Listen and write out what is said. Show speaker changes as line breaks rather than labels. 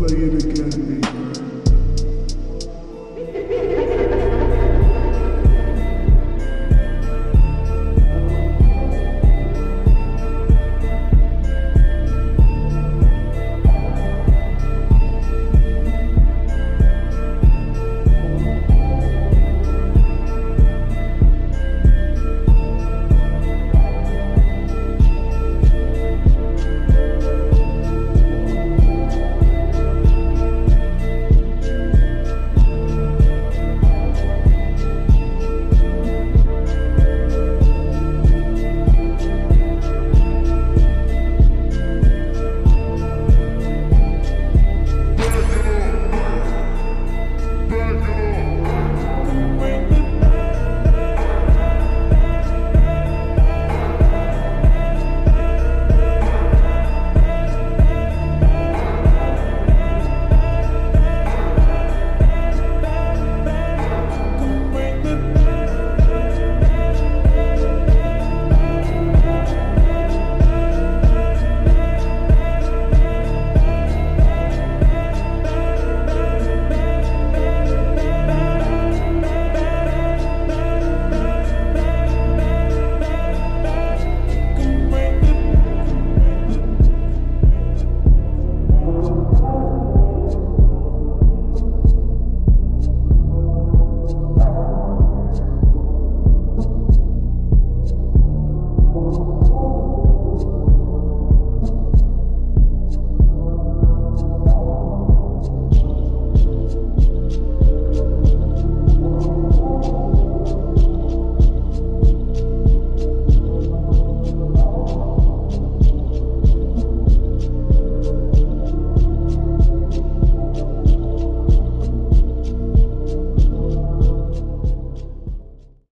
Play it again, baby.